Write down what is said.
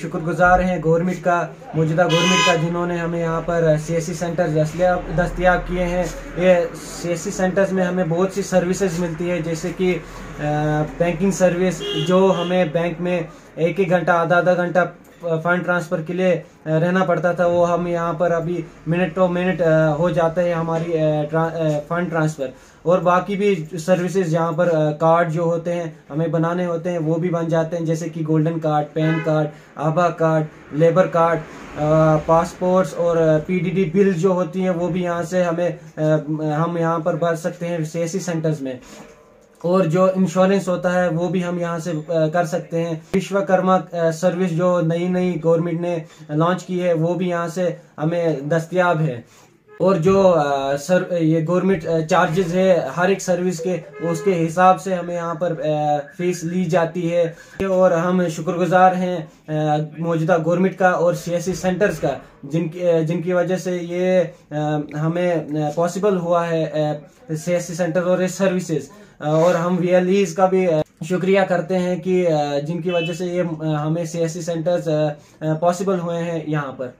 शुक्रगुजार हैं गवर्नमेंट का, मौजूदा गवर्नमेंट का, जिन्होंने हमें यहाँ पर सी एस सी सेंटर दस्तियाब किए हैं। ये सी एस सी सेंटर्स में हमें बहुत सी सर्विसेज़ मिलती है, जैसे कि बैंकिंग सर्विस जो हमें बैंक में एक एक घंटा आधा आधा घंटा फंड ट्रांसफ़र के लिए रहना पड़ता था। वो हम यहाँ पर अभी मिनट टू मिनट हो जाता है हमारी फंड ट्रांसफ़र। और बाकी भी सर्विसेज़ यहाँ पर कार्ड जो होते हैं, हमें बनाने होते हैं, वो भी बन जाते हैं। जैसे कि गोल्डन कार्ड, पैन कार्ड, आभा कार्ड, लेबर कार्ड पासपोर्ट्स और पीडीडी बिल जो होती हैं, वो भी यहाँ से हमें हम यहाँ पर भर सकते हैं। सी सेंटर्स में। और जो इंश्योरेंस होता है, वो भी हम यहाँ से कर सकते हैं। विश्वकर्मा सर्विस जो नई नई गवर्नमेंट ने लॉन्च की है, वो भी यहाँ से हमें दस्तियाब है। और जो आ, सर ये गवर्नमेंट चार्जेस है हर एक सर्विस के उसके हिसाब से हमें यहाँ पर फ़ीस ली जाती है। और हम शुक्रगुजार हैं मौजूदा गवर्नमेंट का और सियासी सेंटर्स का जिनकी जिनकी वजह से ये हमें पॉसिबल हुआ है सियासी सेंटर और सर्विसेज़ और हम वी का भी शुक्रिया करते हैं कि जिनकी वजह से ये हमें सी सेंटर्स पॉसिबल हुए हैं यहाँ पर।